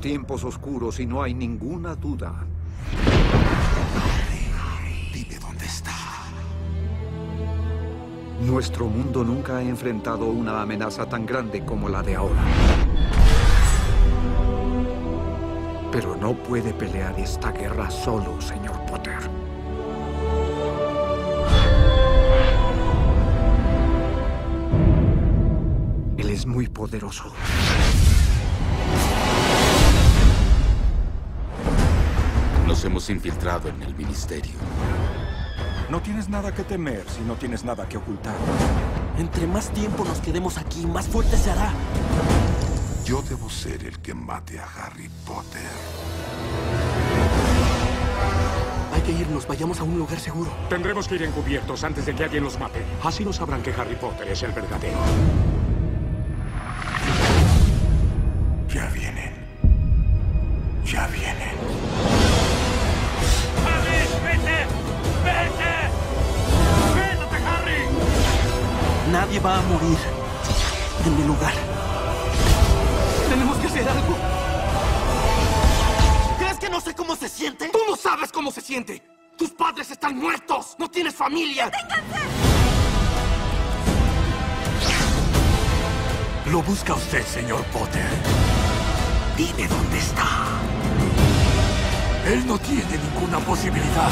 tiempos oscuros y no hay ninguna duda. Dime dónde está. Nuestro mundo nunca ha enfrentado una amenaza tan grande como la de ahora. Pero no puede pelear esta guerra solo, señor Potter. Él es muy poderoso. Hemos infiltrado en el ministerio. No tienes nada que temer si no tienes nada que ocultar. Entre más tiempo nos quedemos aquí, más fuerte se hará. Yo debo ser el que mate a Harry Potter. Hay que irnos, vayamos a un lugar seguro. Tendremos que ir encubiertos antes de que alguien los mate. Así no sabrán que Harry Potter es el verdadero. Ya vienen. Ya vienen. Nadie va a morir en mi lugar. Tenemos que hacer algo. ¿Crees que no sé cómo se siente? Tú no sabes cómo se siente. Tus padres están muertos. No tienes familia. Lo busca usted, señor Potter. Dime dónde está. Él no tiene ninguna posibilidad.